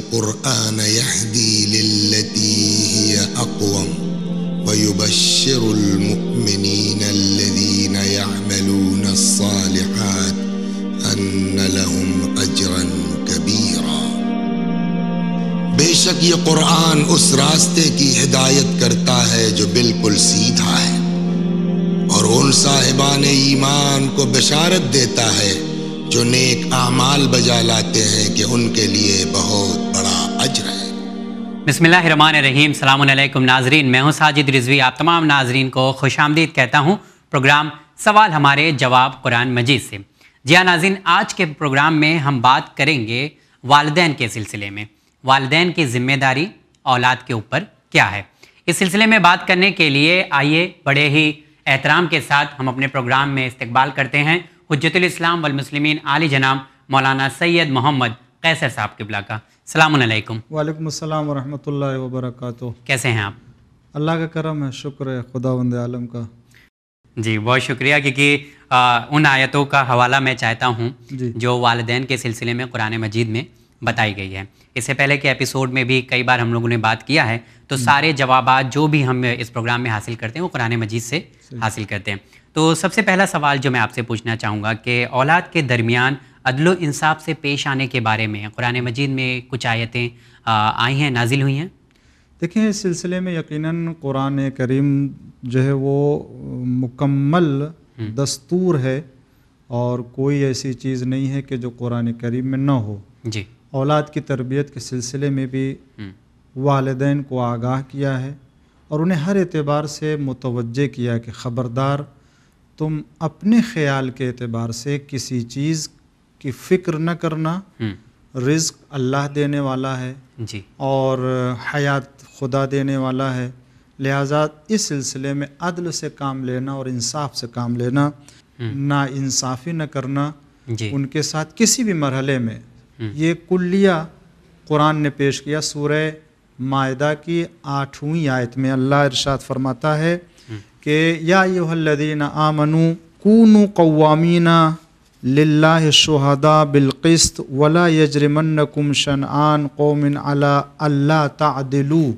القرآن يهدي للتي هي أقوم ويبشر المؤمنين الذين يعملون الصالحات أن لهم أجرا كبيرا بے شک یہ قرآن اس راستے کی ہدایت کرتا ہے جو بالکل سیدھا ہے اور ان صاحبان ایمان کو بشارت دیتا ہے جو نیک اعمال بجا لاتے ہیں کہ ان کے لیے بہت بسم اللہ الرحمن الرحیم السلام علیکم ناظرین، میں ہوں ساجد رضوی، آپ تمام ناظرین کو خوش آمدید کہتا ہوں پروگرام سوال ہمارے جواب قرآن مجید سے۔ جی ہاں ناظرین، آج کے پروگرام میں ہم بات کریں گے والدین کے سلسلے میں۔ والدین کی ذمہ داری اولاد کے اوپر کیا ہے؟ اس سلسلے میں بات کرنے کے لیے آئیے بڑے ہی احترام کے ساتھ ہم اپنے پروگرام میں استقبال کرتے ہیں۔ حجت الاسلام والمسلمین عالی جناب مولانا سید محمد قیصر صاحب قبلہ کا۔ السلام علیکم۔ وعلیکم السلام ورحمۃ اللہ وبرکاتہ۔ کیسے ہیں آپ؟ اللہ کا کرم ہے شکر ہے خدا وند عالم کا۔ جی بہت شکریہ کیونکہ ان آیتوں کا حوالہ میں چاہتا ہوں جی۔ جو والدین کے سلسلے میں قرآن مجید میں بتائی گئی ہے۔ اس سے پہلے کے ایپیسوڈ میں بھی کئی بار ہم لوگوں نے بات کیا ہے تو سارے جوابات جو بھی ہم اس پروگرام میں حاصل کرتے ہیں وہ قرآن مجید سے حاصل کرتے ہیں۔ تو سب سے پہلا سوال جو میں آپ سے پوچھنا چاہوں گا کہ اولاد کے درمیان عدل و انصاف سے پیش آنے کے بارے میں قرآن مجید میں کچھ آیتیں آئی ہیں نازل ہوئی ہیں۔ دیکھیں اس سلسلے میں یقیناً قرآن کریم جو ہے وہ مکمل دستور ہے اور کوئی ایسی چیز نہیں ہے کہ جو قرآن کریم میں نہ ہو۔ جی۔ اولاد کی تربیت کے سلسلے میں بھی والدین کو آگاہ کیا ہے اور انہیں ہر اعتبار سے متوجہ کیا کہ خبردار تم اپنے خیال کے اعتبار سے کسی چیز کی فکر نہ کرنا رزق اللہ دینے والا ہے جی۔ اور حیات خدا دینے والا ہے۔ لہٰذا اس سلسلے میں عدل سے کام لینا اور انصاف سے کام لینا نا انصافی نہ کرنا جی۔ ان کے ساتھ کسی بھی مرحلے میں۔ یہ کلیہ قرآن نے پیش کیا سورہ معدہ کی آٹھویں آیت میں اللہ ارشاد فرماتا ہے کہ یا الذین آمنو کونوا قوامین للہ شہداء بالقسط ولا یجرمنکم شنآن قوم علی اللہ تعدلو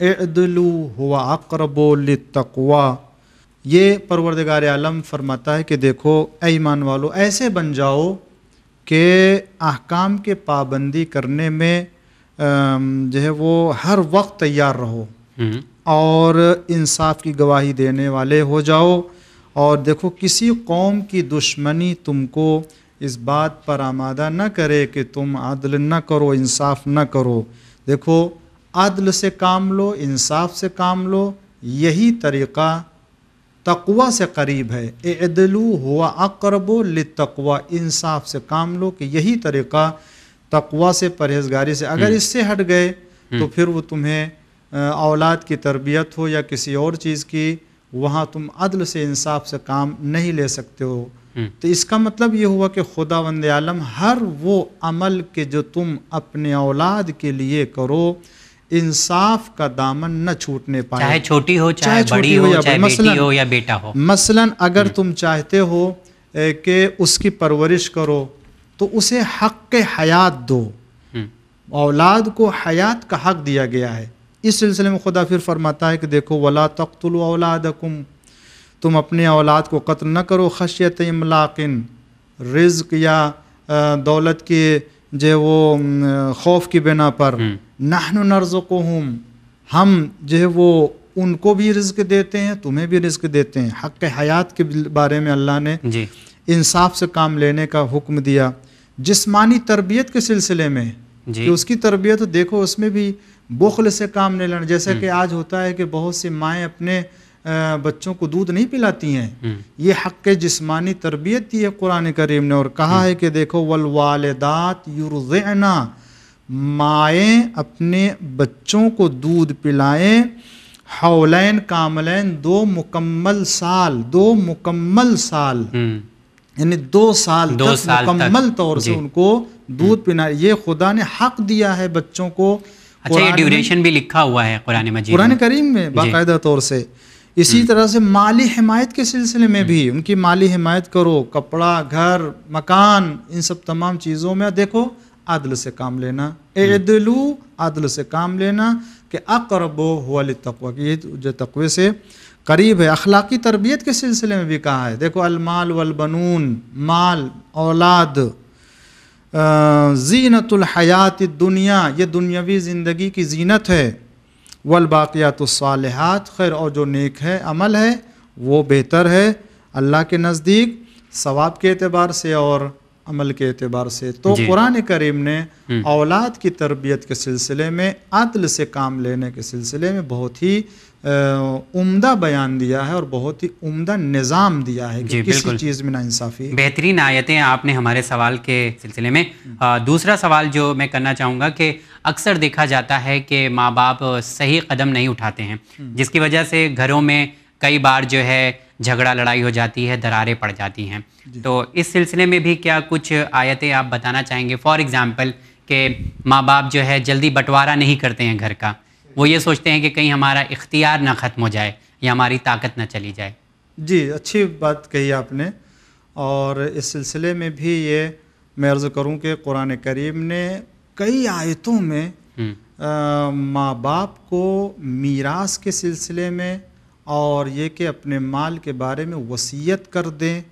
اعدلو هو اقرب للتقوی۔ یہ پروردگار عالم فرماتا ہے کہ دیکھو اے ایمان والو ایسے بن جاؤ کہ احکام کے پابندی کرنے میں جو ہے وہ ہر وقت تیار رہو۔ اور انصاف کی گواہی دینے والے ہو جاؤ۔ اور دیکھو کسی قوم کی دشمنی تم کو اس بات پر آمادہ نہ کرے کہ تم عدل نہ کرو انصاف نہ کرو۔ دیکھو عدل سے کام لو انصاف سے کام لو یہی طریقہ تقوا سے قریب ہے۔ اعدلو ہوا اقرب للتقوی انصاف سے کام لو کہ یہی طریقہ تقوا سے پرہیزگاری سے۔ اگر اس سے ہٹ گئے تو پھر وہ تمہیں اولاد کی تربیت ہو یا کسی اور چیز کی وہاں تم عدل سے انصاف سے کام نہیں لے سکتے ہو۔ تو اس کا مطلب یہ ہوا کہ خدا وند عالم ہر وہ عمل کے جو تم اپنے اولاد کے لیے کرو انصاف کا دامن نہ چھوٹنے پائے۔ چاہے چھوٹی ہو چاہے بڑی ہو یا مثلاً- ہو یا بیٹا ہو۔ مثلا اگر تم چاہتے ہو کہ اس کی پرورش کرو تو اسے حق کے حیات دو۔ اولاد کو حیات کا حق دیا گیا ہے۔ اس سلسلے میں خدا پھر فرماتا ہے کہ دیکھو ولا تقتلوا اولادکم تم اپنے اولاد کو قتل نہ کرو خشیت املاقن رزق یا دولت کے جو وہ خوف کی بنا پر۔ نحن نرزقہم ہم جو ہے وہ ان کو بھی رزق دیتے ہیں تمہیں بھی رزق دیتے ہیں۔ حق حیات کے بارے میں اللہ نے جی۔ انصاف سے کام لینے کا حکم دیا۔ جسمانی تربیت کے سلسلے میں جی۔ کہ اس کی تربیت دیکھو اس میں بھی بخل سے کام نہیں لینا۔ جیسا کہ آج ہوتا ہے کہ بہت سی مائیں اپنے بچوں کو دودھ نہیں پلاتی ہیں۔ یہ حق جسمانی تربیت دی ہے قرآن کریم نے اور کہا ہے کہ دیکھو والوالدات یرضعنا مائیں اپنے بچوں کو دودھ پلائیں۔ حولین کاملین دو مکمل سال دو مکمل سال۔ یعنی دو سال دو تک سال تک، مکمل طور سے جی۔ ان کو دودھ پینا یہ خدا نے حق دیا ہے بچوں کو اچھا یہ ڈیوریشن بھی لکھا ہوا ہے قرآن مجید قرآن کریم میں باقاعدہ طور سے۔ اسی طرح سے مالی حمایت کے سلسلے میں بھی ان کی مالی حمایت کرو کپڑا گھر مکان ان سب تمام چیزوں میں دیکھو عدل سے کام لینا۔ عدلو عدل سے کام لینا کہ اقرب و تقوی کہ یہ جو تقوی سے قریب ہے اخلاقی تربیت کے سلسلے میں بھی کہا ہے۔ دیکھو المال والبنون مال اولاد۔ زینت الحیات دنیا یہ دنیاوی زندگی کی زینت ہے۔ والباقیات الصالحات، خیر اور جو نیک ہے، عمل ہے، وہ بہتر ہے۔ اللہ کے نزدیک ثواب کے اعتبار سے اور عمل کے اعتبار سے۔ تو جی۔ قرآن کریم نے اولاد کی تربیت کے سلسلے میں عدل سے کام لینے کے سلسلے میں بہت ہی عمدہ بیان دیا ہے اور بہت ہی عمدہ نظام دیا ہے کہ جی، کسی۔ چیز میں نا انصافی بہترین آیتیں آپ نے ہمارے سوال کے سلسلے میں۔ دوسرا سوال جو میں کرنا چاہوں گا کہ اکثر دیکھا جاتا ہے کہ ماں باپ صحیح قدم نہیں اٹھاتے ہیں جس کی وجہ سے گھروں میں کئی بار جو ہے جھگڑا لڑائی ہو جاتی ہے دراریں پڑ جاتی ہیں۔ تو اس سلسلے میں بھی کیا کچھ آیتیں آپ بتانا چاہیں گے؟ فار ایگزامپل کہ ماں باپ جو ہے جلدی بٹوارا نہیں کرتے ہیں گھر کا۔ وہ یہ سوچتے ہیں کہ کہیں ہمارا اختیار نہ ختم ہو جائے یا ہماری طاقت نہ چلی جائے۔ جی اچھی بات کہی آپ نے۔ اور اس سلسلے میں بھی یہ میں عرض کروں کہ قرآن کریم نے کئی آیتوں میں ماں باپ کو میراث کے سلسلے میں اور یہ کہ اپنے مال کے بارے میں وصیت کر دیں۔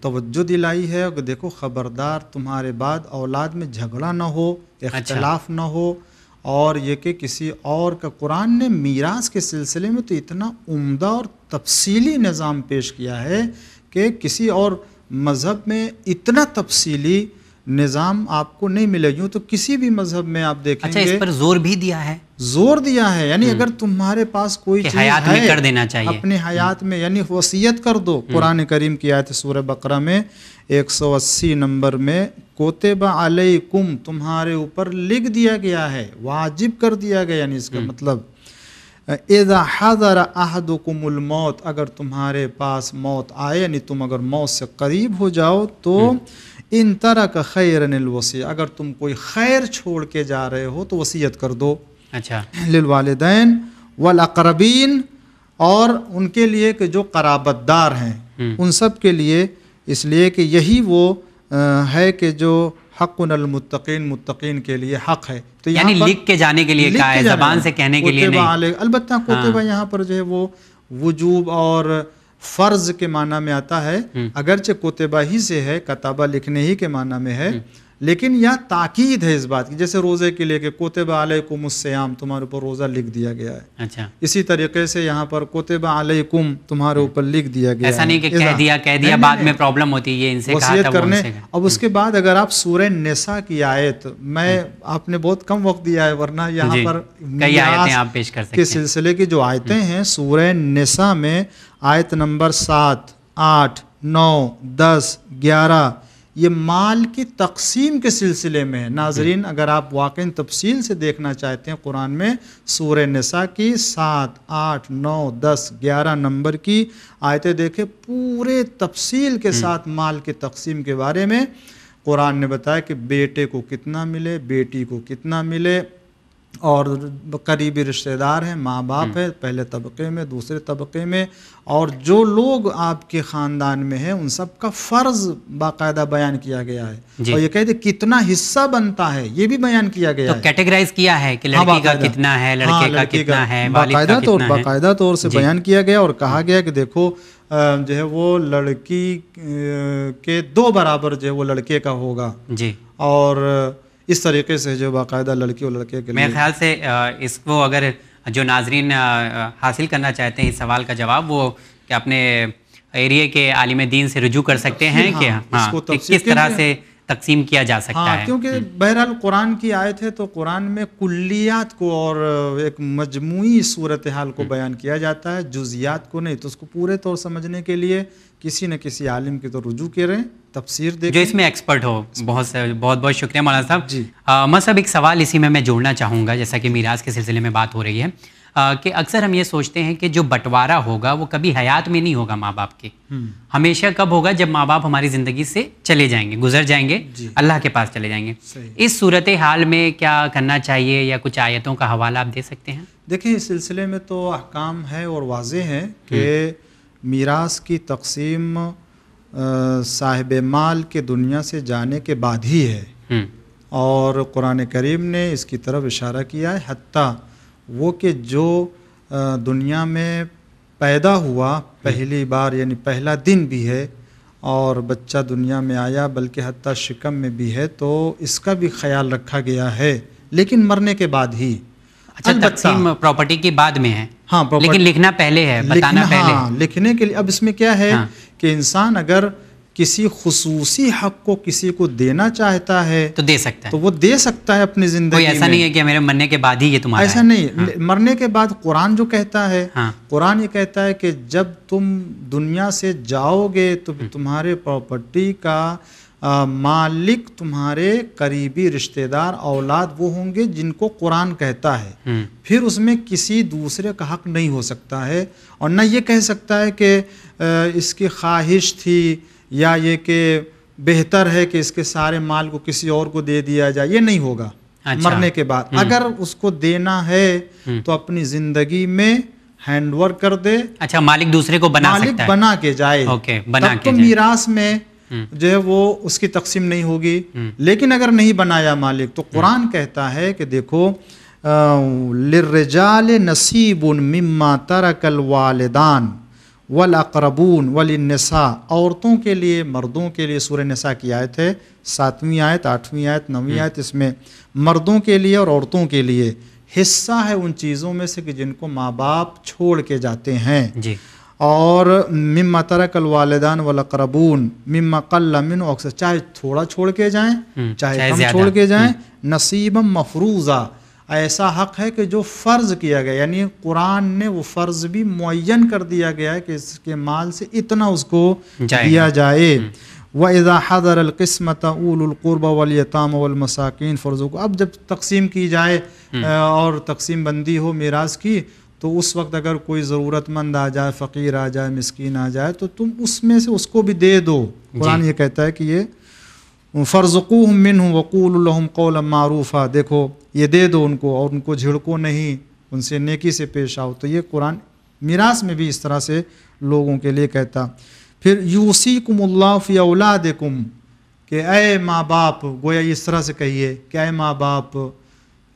توجہ دلائی ہے۔ کہ دیکھو خبردار تمہارے بعد اولاد میں جھگڑا نہ ہو اختلاف نہ ہو۔ اور یہ کہ کسی اور کا قرآن نے میراث کے سلسلے میں تو اتنا عمدہ اور تفصیلی نظام پیش کیا ہے کہ کسی اور مذہب میں اتنا تفصیلی نظام آپ کو نہیں ملے یوں تو کسی بھی مذہب میں آپ دیکھیں اچھا اس گے پر زور بھی دیا ہے۔ زور دیا ہے یعنی اگر تمہارے پاس کوئی چیز حیات میں ہے کر دینا چاہیے۔ اپنے حیات میں یعنی وصیت کر دو۔ قرآن کریم کی آیت سورہ بقرہ میں ایک سو اسی نمبر میں کوتب علیکم تمہارے اوپر لکھ دیا گیا ہے واجب کر دیا گیا یعنی اس کا مطلب اذا حضر احدکم الموت اگر تمہارے پاس موت آئے یعنی تم اگر موت سے قریب ہو جاؤ تو ان طرح کا خیر الوصی اگر تم کوئی خیر چھوڑ کے جا رہے ہو تو وصیت کر دو۔ اچھا۔ للوالدین والاقربین اور ان کے لیے کہ جو قرابت دار ہیں۔ ان سب کے لیے اس لیے کہ یہی وہ ہے کہ جو حق المتقین متقین کے لیے حق ہے۔ تو یعنی لکھ کے جانے کے لیے کہا ہے زبان سے کہنے کے لیے نہیں۔ البتہ کوتبہ یہاں پر جو ہے وہ وجوب اور فرض کے معنی میں آتا ہے اگرچہ کوتبہ ہی سے ہے کتابہ لکھنے ہی کے معنی میں ہے لیکن یہ تاکید ہے اس بات کی۔ جیسے روزے کے لیے کہ کوتبہ علیکم السیام تمہارے اوپر روزہ لکھ دیا گیا ہے۔ اچھا۔ اسی طریقے سے یہاں پر کوتبہ علیکم تمہارے اوپر لکھ دیا گیا ایسا نہیں کہ کہہ دیا کہہ دیا بعد میں پرابلم ہوتی ہے ان سے کہا وصیت تھا کرنے۔ اب اس کے بعد اگر آپ سورہ نساء کی آیت میں آپ نے بہت کم وقت دیا ہے ورنہ یہاں پر کئی آیتیں آپ پیش کر سکتے کے سلسلے کی جو آیتیں ہیں سورہ نساء میں آیت نمبر سات آٹھ نو دس گیارہ۔ یہ مال کی تقسیم کے سلسلے میں ہے۔ ناظرین اگر آپ واقع تفصیل سے دیکھنا چاہتے ہیں قرآن میں سورہ نساء کی سات آٹھ نو دس گیارہ نمبر کی آیتیں دیکھیں۔ پورے تفصیل کے ساتھ مال کی تقسیم کے بارے میں قرآن نے بتایا کہ بیٹے کو کتنا ملے بیٹی کو کتنا ملے۔ اور قریبی رشتہ دار ہیں ماں باپ ہے پہلے طبقے میں دوسرے طبقے میں۔ اور جو لوگ آپ کے خاندان میں ہیں ان سب کا فرض باقاعدہ بیان کیا گیا ہے۔ جی۔ اور یہ کہتے کتنا حصہ بنتا ہے یہ بھی بیان کیا گیا تو ہے۔ کیٹیگرائز کیا ہے کہ لڑکی کا کتنا ہے لڑکے کا کتنا ہے باقاعدہ طور باقاعدہ طور سے بیان کیا گیا اور کہا گیا کہ دیکھو جو ہے وہ لڑکی کے دو برابر جو ہے وہ لڑکے کا ہوگا۔ جی۔ اور اس طریقے سے جو باقاعدہ لڑکی اور لڑکے کے لیے میرے خیال سے اس کو اگر جو ناظرین حاصل کرنا چاہتے ہیں اس سوال کا جواب وہ کہ اپنے ایریے کے عالم دین سے رجوع کر سکتے ہیں ہاں کہ کس طرح سے تقسیم کیا جا سکتا ہاں ہے۔ کیونکہ بہرحال قرآن کی آیت ہے تو قرآن میں کلیات کو اور ایک مجموعی صورتحال کو بیان کیا جاتا ہے جزیات کو نہیں۔ تو اس کو پورے طور سمجھنے کے لیے کسی نہ کسی عالم کی تو رجوع کریں تفسیر جو دیکھیں اس میں ایکسپرٹ ہو بہت سے بہت بہت شکریہ مولانا صاحب۔ جی۔ میں ایک سوال اسی میں میں جوڑنا چاہوں گا جیسا کہ میراث کے سلسلے میں بات ہو رہی ہے۔ کہ اکثر ہم یہ سوچتے ہیں کہ جو بٹوارا ہوگا وہ کبھی حیات میں نہیں ہوگا ماں باپ کے۔ ہمیشہ کب ہوگا؟ جب ماں باپ ہماری زندگی سے چلے جائیں گے گزر جائیں گے اللہ کے پاس چلے جائیں گے۔ اس صورت حال میں کیا کرنا چاہیے یا کچھ آیتوں کا حوالہ آپ دے سکتے ہیں؟ دیکھیں اس سلسلے میں تو احکام ہے اور واضح ہے کہ میراث کی تقسیم صاحب مال کے دنیا سے جانے کے بعد ہی ہے۔ اور قرآن کریم نے اس کی طرف اشارہ کیا ہے حتیٰ وہ کہ جو دنیا میں پیدا ہوا پہلی بار یعنی پہلا دن بھی ہے اور بچہ دنیا میں آیا بلکہ حتیٰ شکم میں بھی ہے تو اس کا بھی خیال رکھا گیا ہے۔ لیکن مرنے کے بعد ہی۔ اچھا تقسیم پراپرٹی کی بعد میں ہے۔ ہاں لیکن لکھنا پہلے ہے بتانا پہلے۔ ہاں لکھنے کے لیے اب اس میں کیا ہے ہاں۔ کہ انسان اگر کسی خصوصی حق کو کسی کو دینا چاہتا ہے تو دے سکتا ہے۔ تو وہ دے سکتا ہے اپنی کوئی زندگی ایسا نہیں ہے کہ میرے مرنے کے بعد ہی یہ تمہارا ایسا ہے۔ نہیں مرنے کے بعد قرآن جو کہتا ہے ہاں۔ قرآن یہ کہتا ہے کہ جب تم دنیا سے جاؤ گے تو تمہارے پراپرٹی کا مالک تمہارے قریبی رشتہ دار اولاد وہ ہوں گے جن کو قرآن کہتا ہے۔ پھر اس میں کسی دوسرے کا حق نہیں ہو سکتا ہے۔ اور نہ یہ کہہ سکتا ہے کہ اس کی خواہش تھی یا یہ کہ بہتر ہے کہ اس کے سارے مال کو کسی اور کو دے دیا جائے یہ نہیں ہوگا اچھا۔ مرنے کے بعد۔ اگر اس کو دینا ہے تو اپنی زندگی میں ہینڈ اوور کر دے۔ اچھا مالک دوسرے کو بنا مالک سکتا ہے۔ بنا کے جائے۔ بنا تب تو۔ میراث میں جو ہے وہ اس کی تقسیم نہیں ہوگی۔ لیکن اگر نہیں بنایا مالک تو قرآن کہتا ہے کہ دیکھو لرجال نصیب مما ترک الوالدان۔ والاقربون وللنساء عورتوں کے لیے مردوں کے لیے سورہ نساء کی آیت ہے ساتویں آیت آٹھویں آیت نویں آیت اس میں مردوں کے لیے اور عورتوں کے لیے۔ حصہ ہے ان چیزوں میں سے کہ جن کو ماں باپ چھوڑ کے جاتے ہیں۔ جی۔ اور مما ترک الوالدان والاقربون مما قل من اکثر چاہے تھوڑا چھوڑ کے جائیں چاہے کم۔ چھوڑ کے جائیں نصیبم مفروضہ۔ ایسا حق ہے کہ جو فرض کیا گیا یعنی قرآن نے وہ فرض بھی معین کر دیا گیا ہے کہ اس کے مال سے اتنا اس کو دیا جائے۔ وَإِذَا حَضَرَ الْقِسْمَةَ أُولُو الْقُرْبَ وَالْيَتَامَ وَالْمَسَاكِينَ فرضوں اب جب تقسیم کی جائے اور تقسیم بندی ہو میراث کی تو اس وقت اگر کوئی ضرورت مند آ جائے فقیر آ جائے مسکین آ جائے تو تم اس میں سے اس کو بھی دے دو۔ قرآن یہ کہتا ہے کہ یہ فرزقوہم منہ وقول لہم قولا معروفا۔ دیکھو، یہ دے دو ان کو اور ان کو جھڑکو نہیں، ان سے نیکی سے پیش آؤ۔ تو یہ قرآن میراث میں بھی اس طرح سے لوگوں کے لیے کہتا۔ پھر یوسیکم اللہ فی اولادکم، کہ اے ماں باپ، گویا اس طرح سے کہیے کہ اے ماں باپ،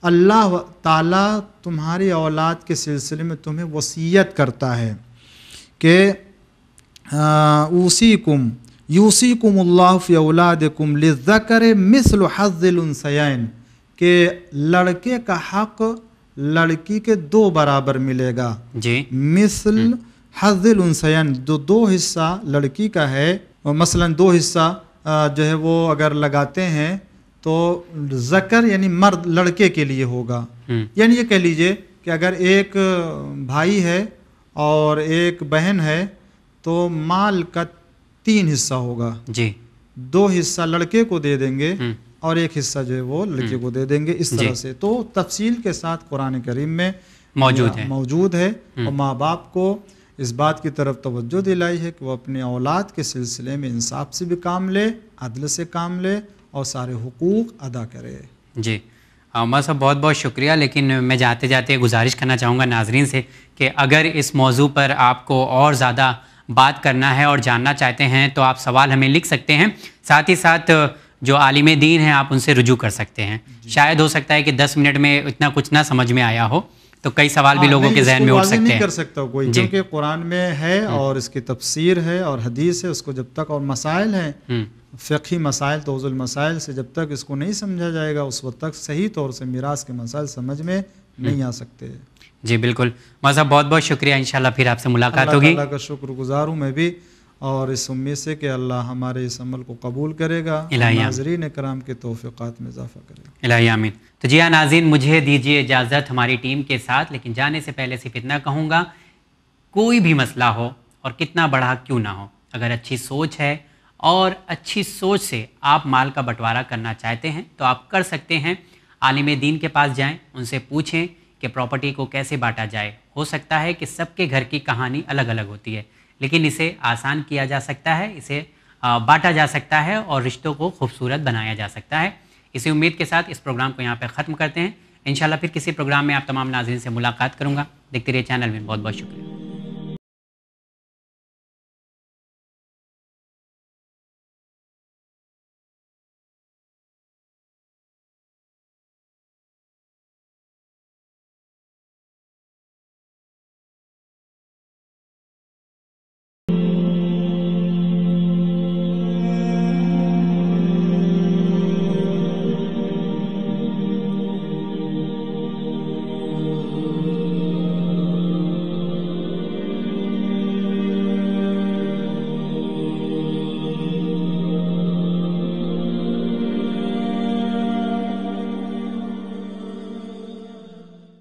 اللہ تعالیٰ تمہاری اولاد کے سلسلے میں تمہیں وصیت کرتا ہے کہ اوسی کم یوسی کم اللہ فی اولادکم لذکر مثل حظ الانسیین کہ لڑکے کا حق لڑکی کے دو برابر ملے گا۔ جی۔ مثل حظ الانسیین جو دو حصہ لڑکی کا ہے مثلا دو حصہ جو ہے وہ اگر لگاتے ہیں تو ذکر یعنی مرد لڑکے کے لیے ہوگا۔ یعنی یہ کہہ لیجیے کہ اگر ایک بھائی ہے اور ایک بہن ہے تو مال کا تین حصہ ہوگا۔ جی۔ دو حصہ لڑکے کو دے دیں گے اور ایک حصہ جو ہے وہ لڑکے کو دے دیں گے اس طرح جی۔ سے۔ تو تفصیل کے ساتھ قرآن کریم میں موجود ہے۔ موجود ہے۔ اور ماں باپ کو اس بات کی طرف توجہ دلائی ہے کہ وہ اپنے اولاد کے سلسلے میں انصاف سے بھی کام لے عدل سے کام لے اور سارے حقوق ادا کرے۔ جی۔ عمر صاحب بہت بہت شکریہ۔ لیکن میں جاتے جاتے گزارش کرنا چاہوں گا ناظرین سے کہ اگر اس موضوع پر آپ کو اور زیادہ بات کرنا ہے اور جاننا چاہتے ہیں تو آپ سوال ہمیں لکھ سکتے ہیں۔ ساتھ ہی ساتھ جو عالم دین ہیں آپ ان سے رجوع کر سکتے ہیں۔ شاید ہو سکتا ہے کہ دس منٹ میں اتنا کچھ نہ سمجھ میں آیا ہو تو کئی سوال بھی ہاں، لوگوں کے ذہن میں اٹھ سکتے نہیں ہیں۔ کر سکتا کوئی جی۔ کیونکہ قرآن میں ہے اور اس کی تفسیر ہے اور حدیث ہے اس کو جب تک اور مسائل ہیں فقہی مسائل توز المسائل سے جب تک اس کو نہیں سمجھا جائے گا اس وقت تک صحیح طور سے میراث کے مسائل سمجھ میں نہیں آ سکتے۔ جی بالکل۔ مذہب بہت بہت شکریہ انشاءاللہ پھر آپ سے ملاقات اللہ ہوگی۔ تعالیٰ کا شکر گزار ہوں میں بھی۔ اور اس امید سے کہ اللہ ہمارے اس عمل کو قبول کرے گا۔ ناظرین کرام کے توفیقات میں اضافہ کرے گا۔ الہی آمین۔ تو جی ہاں ناظرین مجھے دیجیے اجازت ہماری ٹیم کے ساتھ لیکن جانے سے پہلے صرف اتنا کہوں گا کوئی بھی مسئلہ ہو اور کتنا بڑا کیوں نہ ہو اگر اچھی سوچ ہے اور اچھی سوچ سے آپ مال کا بٹوارا کرنا چاہتے ہیں تو آپ کر سکتے ہیں۔ عالم دین کے پاس جائیں ان سے پوچھیں۔ کہ پراپرٹی کو کیسے بانٹا جائے۔ ہو سکتا ہے کہ سب کے گھر کی کہانی الگ الگ ہوتی ہے، لیکن اسے آسان کیا جا سکتا ہے، اسے بانٹا جا سکتا ہے اور رشتوں کو خوبصورت بنایا جا سکتا ہے۔ اسی امید کے ساتھ اس پروگرام کو یہاں پہ ختم کرتے ہیں۔ انشاءاللہ پھر کسی پروگرام میں آپ تمام ناظرین سے ملاقات کروں گا۔ دیکھتے رہیے چینل میں۔ بہت بہت شکریہ۔